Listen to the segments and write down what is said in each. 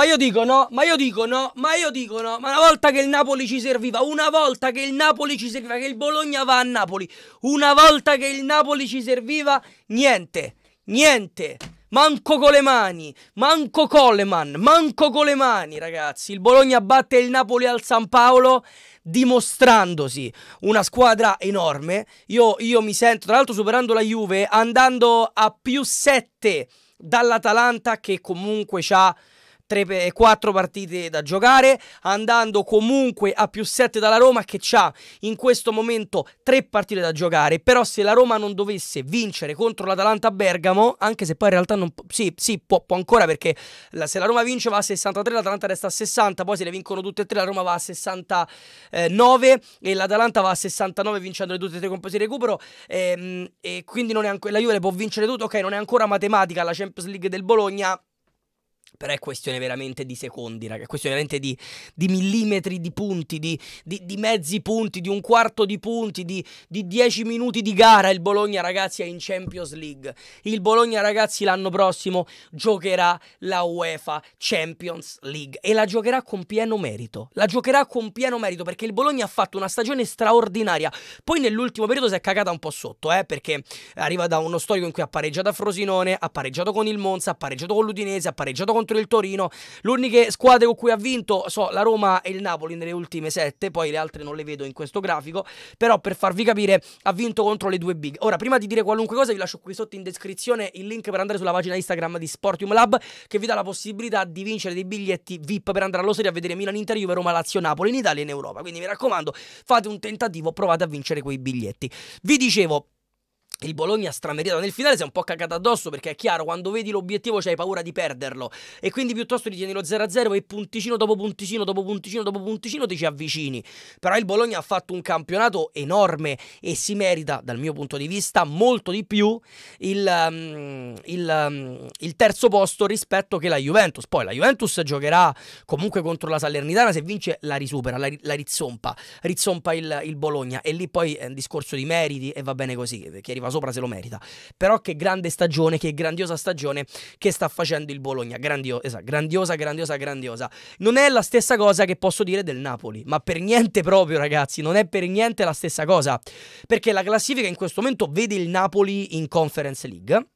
Ma io dico no, ma io dico no, ma io dico no. Ma una volta che il Napoli ci serviva, una volta che il Napoli ci serviva, che il Bologna va a Napoli, una volta che il Napoli ci serviva, niente, niente. Manco con le mani, manco Coleman, manco con le mani, ragazzi. Il Bologna batte il Napoli al San Paolo dimostrandosi una squadra enorme. Io, io mi sento, tra l'altro, superando la Juve, andando a più 7 dall'Atalanta che comunque ha 3, 4 partite da giocare, andando comunque a più 7 dalla Roma che ha in questo momento 3 partite da giocare, però se la Roma non dovesse vincere contro l'Atalanta Bergamo, anche se poi in realtà non sì, sì può, può ancora perché la, se la Roma vince va a 63, l'Atalanta resta a 60, poi se le vincono tutte e tre la Roma va a 69 e l'Atalanta va a 69 vincendo le tutte e tre con di recupero e, ehm, e quindi non è ancora, la Juve può vincere tutto, ok, non è ancora matematica la Champions League del Bologna però è questione veramente di secondi, raga. È questione veramente di, di millimetri di punti, di, di, di, mezzi punti, di un quarto di punti, di, di dieci minuti di gara. Il Bologna, ragazzi, è in Champions League. Il Bologna, ragazzi, l'anno prossimo giocherà la UEFA Champions League. E la giocherà con pieno merito. La giocherà con pieno merito perché il Bologna ha fatto una stagione straordinaria. Poi nell'ultimo periodo si è cagata un po' sotto, eh, perché arriva da uno storico in cui ha pareggiato a Frosinone, ha pareggiato con il Monza, ha pareggiato con l'Udinese, ha pareggiato con contro il Torino. Le uniche squadre con cui ha vinto sono la Roma e il Napoli nelle ultime sette, poi le altre non le vedo in questo grafico, però per farvi capire ha vinto contro le due big. Ora, prima di dire qualunque cosa vi lascio qui sotto in descrizione il link per andare sulla pagina Instagram di Sportium Lab che vi dà la possibilità di vincere dei biglietti VIP per andare allo stadio a vedere Milan Inter Juve Roma Lazio Napoli in Italia e in Europa. Quindi mi raccomando, fate un tentativo, provate a vincere quei biglietti. Vi dicevo il Bologna strameritato nel finale si è un po' cagato addosso perché è chiaro quando vedi l'obiettivo c'hai paura di perderlo. E quindi piuttosto ti tieni lo 0-0 e punticino dopo punticino dopo punticino dopo punticino ti ci avvicini. Però il Bologna ha fatto un campionato enorme e si merita dal mio punto di vista molto di più il, um, il, um, il terzo posto rispetto che la Juventus. Poi la Juventus giocherà comunque contro la Salernitana se vince la risupera la, la rizzompa rizzompa il, il Bologna. E lì poi è un discorso di meriti e va bene così perché arriva sopra se lo merita. Però che grande stagione, che grandiosa stagione che sta facendo il Bologna. Grandio- esatto, grandiosa, grandiosa, grandiosa. Non è la stessa cosa che posso dire del Napoli, ma per niente proprio, ragazzi, non è per niente la stessa cosa. Perché la classifica in questo momento vede il Napoli in Conference League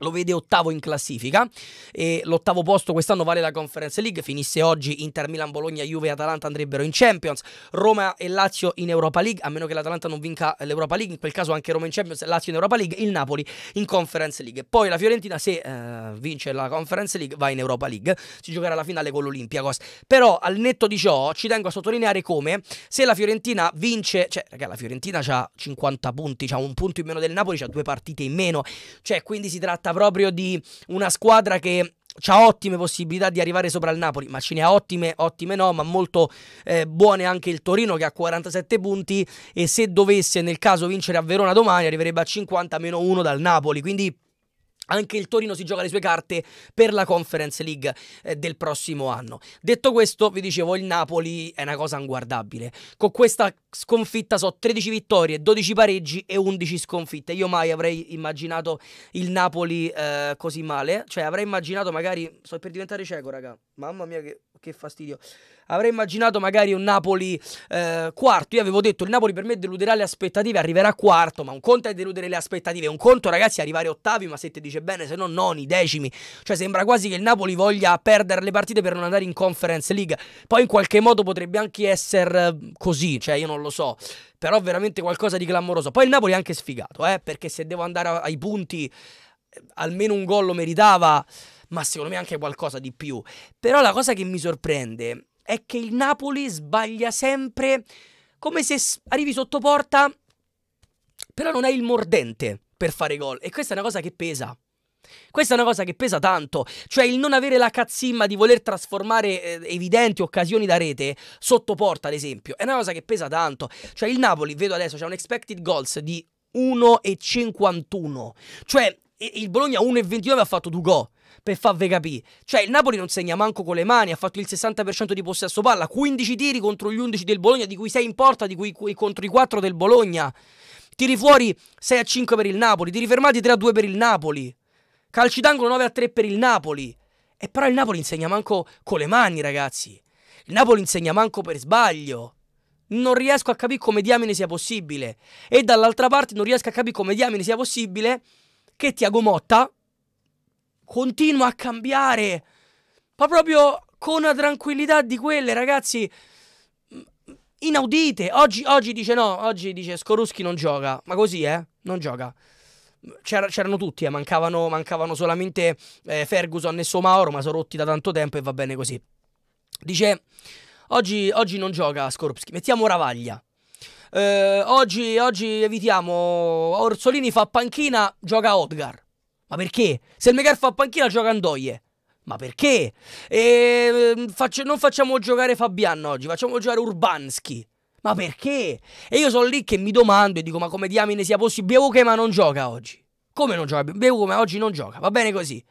lo vede ottavo in classifica e l'ottavo posto quest'anno vale la Conference League, finisse oggi Inter Milan, Bologna, Juve e Atalanta andrebbero in Champions, Roma e Lazio in Europa League, a meno che l'Atalanta non vinca l'Europa League, in quel caso anche Roma in Champions, Lazio in Europa League, il Napoli in Conference League. Poi la Fiorentina se uh, vince la Conference League va in Europa League, si giocherà la finale con l'Olympiacos. Però al netto di ciò ci tengo a sottolineare come se la Fiorentina vince, cioè raga, la Fiorentina ha 50 punti, ha un punto in meno del Napoli, ha due partite in meno, cioè quindi si tratta tratta proprio di una squadra che ha ottime possibilità di arrivare sopra il Napoli, ma ce ne ha ottime, ottime no, ma molto eh, buone anche il Torino che ha 47 punti e se dovesse nel caso vincere a Verona domani arriverebbe a 50 meno 1 dal Napoli, quindi anche il Torino si gioca le sue carte per la Conference League eh, del prossimo anno. Detto questo, vi dicevo, il Napoli è una cosa inguardabile. Con questa sconfitta so 13 vittorie, 12 pareggi e 11 sconfitte. Io mai avrei immaginato il Napoli eh, così male. Cioè, avrei immaginato magari. Sto per diventare cieco, raga. Mamma mia, che, che fastidio avrei immaginato magari un Napoli eh, quarto. Io avevo detto il Napoli per me deluderà le aspettative, arriverà quarto, ma un conto è deludere le aspettative, un conto ragazzi è arrivare ottavi, ma se ti dice bene, se no noni, decimi. Cioè sembra quasi che il Napoli voglia perdere le partite per non andare in Conference League. Poi in qualche modo potrebbe anche essere eh, così, cioè io non lo so. Però veramente qualcosa di clamoroso. Poi il Napoli è anche sfigato, eh, perché se devo andare ai punti eh, almeno un gol lo meritava ma secondo me anche qualcosa di più. Però la cosa che mi sorprende è che il Napoli sbaglia sempre come se arrivi sotto porta, però non hai il mordente per fare gol. E questa è una cosa che pesa. Questa è una cosa che pesa tanto, cioè il non avere la cazzimma di voler trasformare eh, evidenti occasioni da rete sotto porta, ad esempio, è una cosa che pesa tanto. Cioè il Napoli, vedo adesso, c'è un expected goals di 1,51. Cioè il Bologna 1,29 ha fatto due gol per farvi capire. Cioè, il Napoli non segna manco con le mani, ha fatto il 60% di possesso palla, 15 tiri contro gli 11 del Bologna, di cui 6 in porta, di cui, contro i 4 del Bologna. Tiri fuori 6 a 5 per il Napoli, tiri fermati 3 a 2 per il Napoli. Calci d'angolo 9 a 3 per il Napoli. E però il Napoli insegna manco con le mani, ragazzi. Il Napoli insegna manco per sbaglio. Non riesco a capire come diamine sia possibile. E dall'altra parte non riesco a capire come diamine sia possibile che Tiago Motta continua a cambiare. Ma proprio con una tranquillità di quelle, ragazzi, inaudite. Oggi, oggi dice no, oggi dice Skoruschi non gioca. Ma così, eh? Non gioca. C'era, c'erano tutti, eh, mancavano, mancavano, solamente eh, Ferguson e Somaoro, ma sono rotti da tanto tempo e va bene così. Dice, oggi, oggi non gioca Skorupski, mettiamo Ravaglia. Eh, oggi, oggi evitiamo Orsolini fa panchina, gioca Odgar. Ma perché? Se il Megar fa panchina, gioca Andoie. Ma perché? E, ehm, faccio, non facciamo giocare Fabian oggi, facciamo giocare Urbanski. Ma perché? E io sono lì che mi domando e dico: Ma come diamine sia possibile? Bevuche ma non gioca oggi. Come non gioca? Bevuche ma oggi non gioca. Va bene così.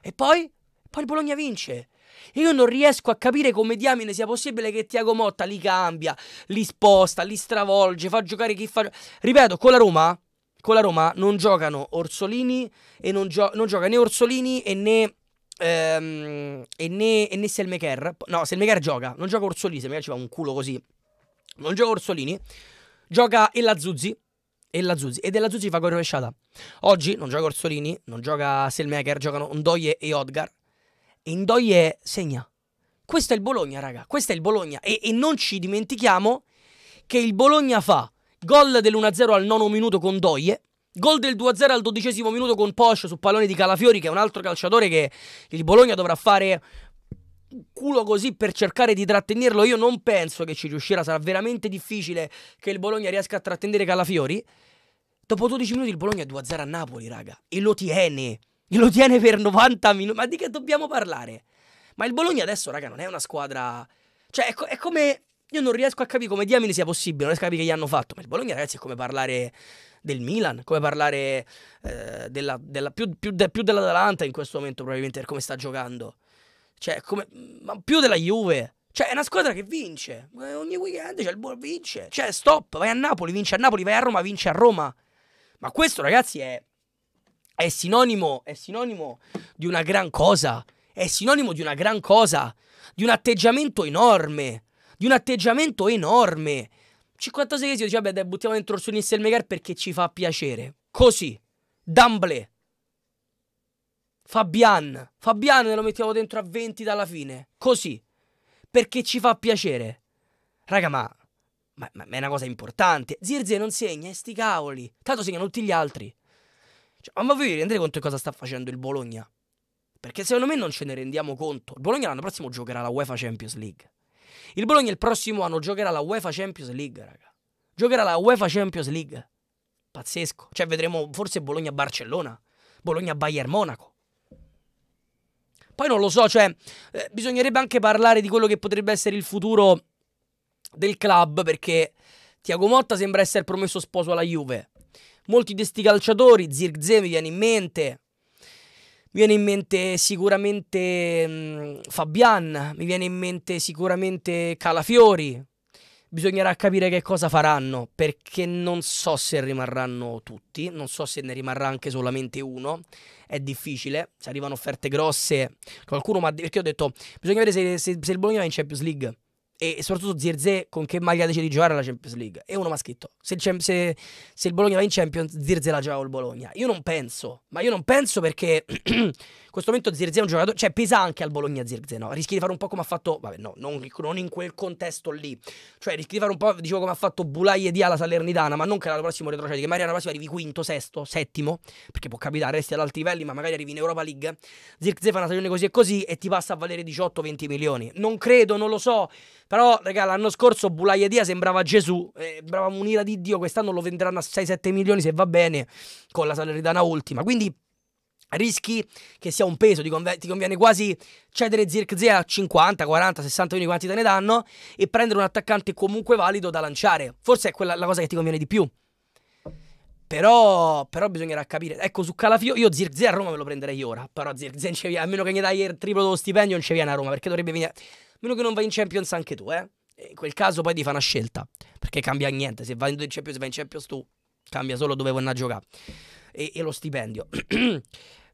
E poi? Poi il Bologna vince. Io non riesco a capire come diamine sia possibile che Tiago Motta li cambia, li sposta, li stravolge, fa giocare chi fa. Ripeto, con la Roma, con la Roma non giocano Orsolini e non, gio- non gioca né Orsolini e né. Ehm, e né, e né Selmecher. No, Selmecher gioca, non gioca Orsolini, Selmecher ci fa un culo così. Non gioca Orsolini, gioca Ella Zuzzi. Ella Zuzzi. Ed Ella Zuzzi fa gol rovesciata. Oggi non gioca Orsolini, non gioca Selmaker, giocano Ndoye e Odgar. E Ndoye segna. Questo è il Bologna, raga. Questo è il Bologna. E, e non ci dimentichiamo che il Bologna fa gol dell'1-0 al nono minuto con Doie. Gol del 2-0 al dodicesimo minuto con Porsche su pallone di Calafiori, che è un altro calciatore che il Bologna dovrà fare culo così per cercare di trattenerlo. Io non penso che ci riuscirà. Sarà veramente difficile che il Bologna riesca a trattenere Calafiori. Dopo 12 minuti il Bologna è 2-0 a Napoli, raga. E lo tiene. E lo tiene per 90 minuti. Ma di che dobbiamo parlare? Ma il Bologna adesso, raga, non è una squadra. Cioè, è, co- è come. Io non riesco a capire come diamine sia possibile. Non riesco a capire che gli hanno fatto. Ma il Bologna, ragazzi, è come parlare del Milan. Come parlare eh, della, della, più, più, de, più dell'Atalanta in questo momento, probabilmente, per come sta giocando. Cioè, come, ma più della Juve. Cioè, è una squadra che vince. Ogni weekend c'è il buon vince. Cioè, stop, vai a Napoli, vince a Napoli, vai a Roma, vince a Roma. Ma questo, ragazzi, è, è sinonimo, è sinonimo di una gran cosa. È sinonimo di una gran cosa. Di un atteggiamento enorme. Di un atteggiamento enorme. 56 esimo dice, vabbè, buttiamo dentro il Sunis e perché ci fa piacere. Così. D'amblè. Fabian. Fabian lo mettiamo dentro a 20 dalla fine. Così. Perché ci fa piacere. Raga, ma, ma, ma è una cosa importante. Zirze non segna, e sti cavoli. Tanto segnano tutti gli altri. Cioè, ma voi vi rendete conto di cosa sta facendo il Bologna? Perché secondo me non ce ne rendiamo conto. Il Bologna l'anno prossimo giocherà la UEFA Champions League. Il Bologna il prossimo anno giocherà la UEFA Champions League, raga. Giocherà la UEFA Champions League. Pazzesco. Cioè, vedremo forse Bologna-Barcellona. Bologna-Bayern Monaco. Poi non lo so, cioè, eh, bisognerebbe anche parlare di quello che potrebbe essere il futuro del club, perché Tiago Motta sembra essere promesso sposo alla Juve. Molti di questi calciatori, Zirkzee mi viene in mente, mi viene in mente sicuramente mh, mm, Fabian, mi viene in mente sicuramente Calafiori. Bisognerà capire che cosa faranno, perché non so se rimarranno tutti, non so se ne rimarrà anche solamente uno è difficile. Se arrivano offerte grosse, qualcuno mi ha detto. Perché ho detto, bisogna vedere se, se, se il Bologna va in Champions League e soprattutto Zirze con che maglia decide di giocare alla Champions League. E uno mi ha scritto: se il, se, se il, Bologna va in Champions, Zirze la gioca col Bologna. Io non penso, ma io non penso perché questo momento Zirze è un giocatore, cioè pesa anche al Bologna Zirze, no? Rischi di fare un po' come ha fatto, vabbè, no, non, non, in quel contesto lì. Cioè, rischi di fare un po', dicevo, come ha fatto Bulai e Dia alla Salernitana, ma non che l'anno prossimo retrocedi, che magari l'anno prossimo arrivi quinto, sesto, settimo, perché può capitare, resti ad alti livelli, ma magari arrivi in Europa League. Zirze fa una stagione così e così e ti passa a valere 18-20 milioni. Non credo, non lo so. Però, raga, l'anno scorso Bulai Dia sembrava Gesù, eh, sembrava un'ira di Dio. Quest'anno lo venderanno a 6-7 milioni se va bene, con la Salernitana ultima. Quindi rischi che sia un peso, ti, conv- ti conviene quasi cedere Zirkzee a 50, 40, 60 milioni quanti te ne danno e prendere un attaccante comunque valido da lanciare. Forse è quella la cosa che ti conviene di più. Però, però bisognerà capire. Ecco, su Calafio, io Zirkzee a Roma me lo prenderei ora. Però Zirkzee a meno che gli dai il triplo dello stipendio, non ci viene a Roma, perché dovrebbe venire meno che non vai in Champions anche tu, eh. in quel caso poi ti fa una scelta, perché cambia niente. Se vai in Champions, vai in Champions tu, cambia solo dove andare a giocare. E, e lo stipendio.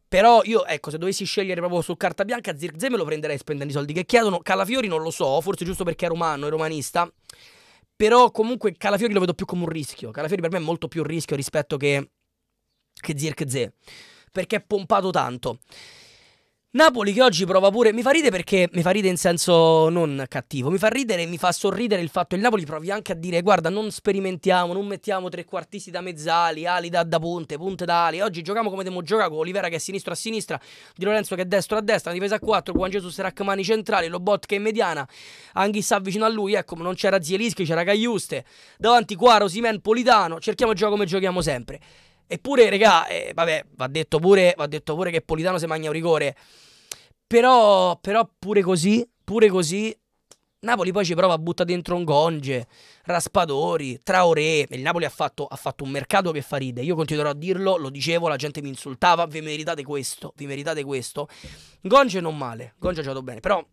Però io, ecco, se dovessi scegliere proprio su carta bianca, Zirkzee me lo prenderei spendendo i soldi che chiedono. Calafiori non lo so, forse giusto perché è romano, è romanista. Però comunque Calafiori lo vedo più come un rischio. Calafiori per me è molto più un rischio rispetto che, che Zirkzee. Perché è pompato tanto. Napoli che oggi prova pure. Mi fa ridere perché mi fa ridere in senso non cattivo. Mi fa ridere e mi fa sorridere il fatto che il Napoli provi anche a dire: Guarda, non sperimentiamo, non mettiamo trequartisti da mezzali, ali da, da punte, punte da ali. Oggi giochiamo come devo giocare con Olivera che è sinistro a sinistra, Di Lorenzo che è destro a destra, difesa a 4, Juan Jesus e Rachmani centrali, Lobot che è in mediana, Anghissa vicino a lui. Ecco, non c'era Zielischi, c'era Cagliuste. Davanti Quaro, Simen, Politano. Cerchiamo di giocare come giochiamo sempre. Eppure, regà, eh, vabbè, va detto, pure, va detto pure che Politano si magna un rigore. Però, però pure così, pure così, Napoli poi ci prova a buttare dentro un Gonge, Raspadori, Traoré. Il Napoli ha fatto, ha fatto, un mercato che fa ride. Io continuerò a dirlo, lo dicevo, la gente mi insultava. Vi meritate questo, vi meritate questo. Gonge non male, Gonge ha giocato bene, però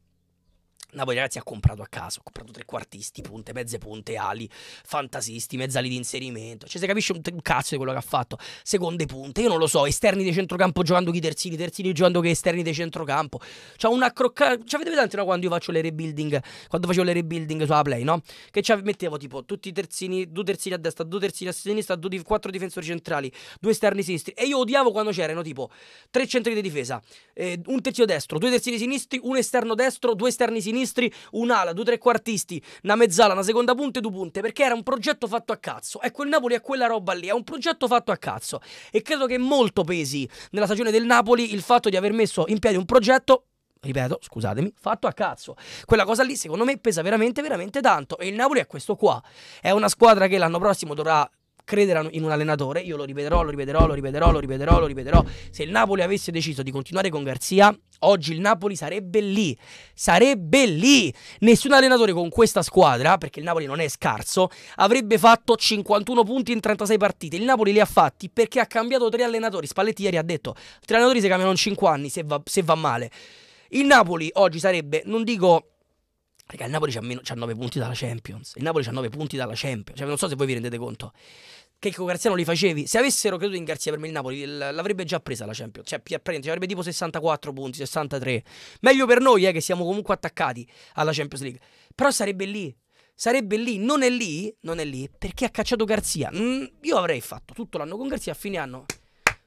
Napoli ragazzi ha comprato a caso, ha comprato tre quartisti, punte, mezze punte, ali, fantasisti, mezzali di inserimento. Cioè, si capisce un, un, cazzo di quello che ha fatto. Seconde punte, io non lo so, esterni di centrocampo giocando chi terzini, terzini giocando che esterni di centrocampo. C'ha una croccata. Ci avete vedete no, quando io faccio le rebuilding, quando facevo le rebuilding sulla play, no? Che ci mettevo tipo tutti i terzini, due terzini a destra, due terzini a sinistra, due, quattro difensori centrali, due esterni sinistri. E io odiavo quando c'erano tipo tre centri di difesa, eh, un terzino destro, due terzini sinistri, un esterno destro, due esterni sinistri sinistri, un'ala, due trequartisti, una mezzala, una seconda punta e due punte, perché era un progetto fatto a cazzo. Ecco, il Napoli è quella roba lì, è un progetto fatto a cazzo. E credo che molto pesi nella stagione del Napoli il fatto di aver messo in piedi un progetto ripeto, scusatemi, fatto a cazzo. Quella cosa lì, secondo me, pesa veramente, veramente tanto. E il Napoli è questo qua. È una squadra che l'anno prossimo dovrà credere in un allenatore. Io lo ripeterò, lo ripeterò, lo ripeterò, lo ripeterò, lo ripeterò. Se il Napoli avesse deciso di continuare con Garzia, oggi il Napoli sarebbe lì. Sarebbe lì. Nessun allenatore con questa squadra, perché il Napoli non è scarso, avrebbe fatto 51 punti in 36 partite. Il Napoli li ha fatti perché ha cambiato tre allenatori. Spalletti ieri ha detto: tre allenatori si cambiano in 5 anni se va, se va male. Il Napoli oggi sarebbe, non dico Raga, il Napoli c'ha, meno, c'ha 9 punti dalla Champions. Il Napoli c'ha 9 punti dalla Champions. Cioè, non so se voi vi rendete conto. Che con Garzia non li facevi. Se avessero creduto in Garzia per me il Napoli l'avrebbe già presa la Champions. Cioè, praticamente avrebbe tipo 64 punti, 63. Meglio per noi, eh, che siamo comunque attaccati alla Champions League. Però sarebbe lì. Sarebbe lì. Non è lì. Non è lì. Perché ha cacciato Garzia. Mm, io avrei fatto tutto l'anno con Garzia a fine anno.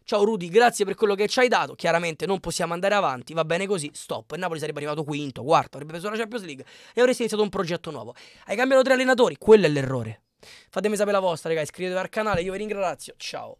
Ciao Rudy, grazie per quello che ci hai dato. Chiaramente non possiamo andare avanti, va bene così, stop. Il Napoli sarebbe arrivato quinto, quarto, avrebbe preso la Champions League e avresti iniziato un progetto nuovo. Hai cambiato tre allenatori, quello è l'errore. Fatemi sapere la vostra, ragazzi, iscrivetevi al canale, io vi ringrazio. Ciao.